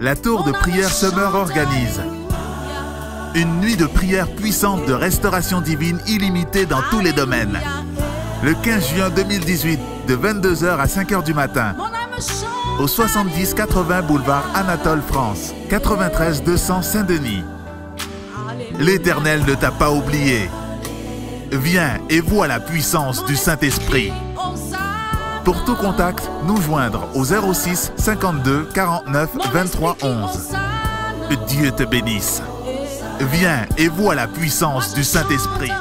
la tour de prière Summer organise une nuit de prière puissante de restauration divine illimitée dans tous les domaines. Le 15 juin 2018, de 22h à 5h du matin, au 70-80 boulevard Anatole France, 93 200 Saint-Denis. L'Éternel ne t'a pas oublié. Viens et vois la puissance du Saint-Esprit. Pour tout contact, nous joindre au 06 52 49 23 11. Dieu te bénisse. Viens et vois la puissance du Saint-Esprit.